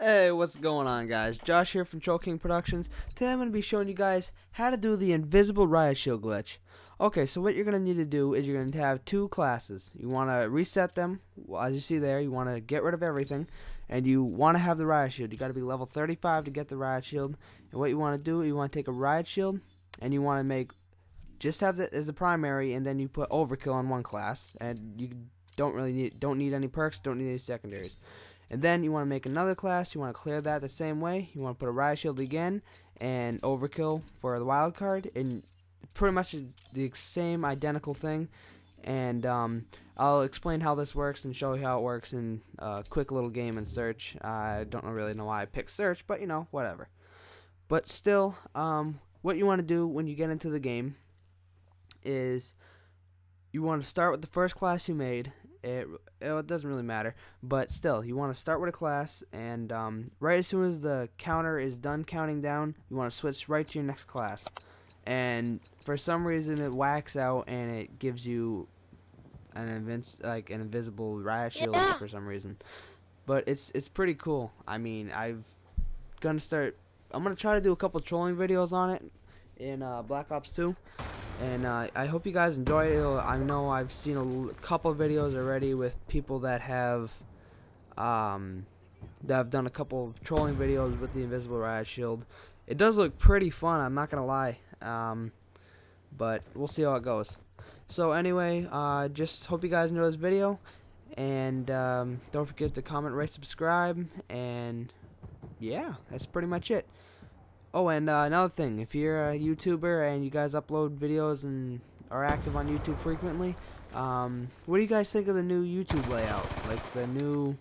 Hey, what's going on guys? Josh here from Troll King Productions. Today I'm going to be showing you guys how to do the invisible riot shield glitch. Okay, so what you're going to need to do is you're going to have two classes. You want to reset them, as you see there, you want to get rid of everything, and you want to have the riot shield. You got to be level 35 to get the riot shield. And what you want to do, you want to take a riot shield, and you want to make, just have it as a primary, and then you put overkill on one class, and you don't really need, don't need any perks, don't need any secondaries. And then you want to make another class. You want to clear that the same way. You want to put a riot shield again and overkill for the wild card. And pretty much the same identical thing. And um, I'll explain how this works and show you how it works in a quick little game in search. I don't really know why I picked search, but you know, whatever. But still, um, what you want to do when you get into the game is you want to start with the first class you made it, it doesn't really matter. But still, you want to start with a class, and um, right as soon as the counter is done counting down, you want to switch right to your next class. And for some reason, it whacks out and it gives you an invinci like an invisible riot shield yeah. for some reason. But it's it's pretty cool. I mean, I've gonna start. I'm gonna try to do a couple trolling videos on it in uh, Black Ops 2 and uh, I hope you guys enjoy it. I know I've seen a couple videos already with people that have um, that have done a couple of trolling videos with the invisible riot shield. It does look pretty fun. I'm not gonna lie, um, but we'll see how it goes. So anyway, uh, just hope you guys enjoy this video, and um, don't forget to comment, rate, subscribe, and yeah, that's pretty much it. Oh, and uh, another thing, if you're a YouTuber and you guys upload videos and are active on YouTube frequently, um, what do you guys think of the new YouTube layout? Like the new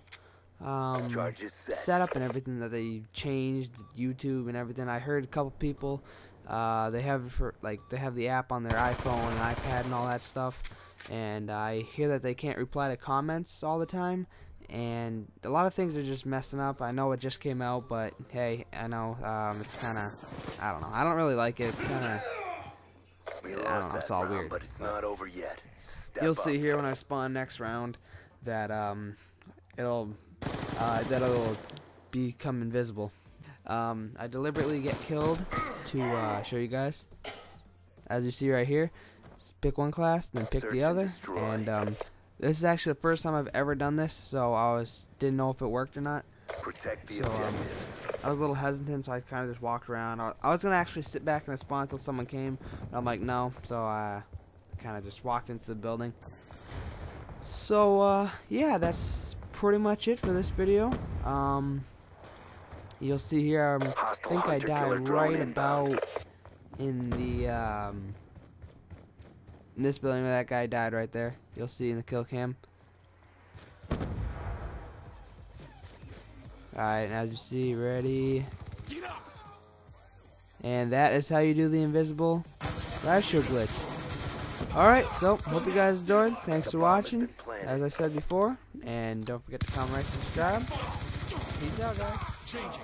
um, setup and everything that they changed, YouTube and everything. I heard a couple people, uh, they have for, like they have the app on their iPhone and iPad and all that stuff, and I hear that they can't reply to comments all the time and a lot of things are just messing up. I know it just came out, but hey, I know um, it's kind of, I don't know. I don't really like it. It's Kind of, I don't know. It's all round, weird. But it's not over yet. Step You'll up. see here when I spawn next round that um, it'll uh, that it'll become invisible. Um, I deliberately get killed to uh, show you guys. As you see right here, pick one class, then pick Search the other, and, and um, this is actually the first time I've ever done this, so I was didn't know if it worked or not. Protect the so, objectives. Um, I was a little hesitant, so I kind of just walked around. I, I was gonna actually sit back and spawn until someone came, but I'm like, no. So I kind of just walked into the building. So uh, yeah, that's pretty much it for this video. Um, you'll see here, um, I think I died right about in the um, in this building where that guy died right there. You'll see in the kill cam. Alright, as you see, ready. And that is how you do the invisible riot shield glitch. Alright, so hope you guys enjoyed. Thanks for watching. As I said before, and don't forget to comment, rate, subscribe. Peace out, guys. Changing.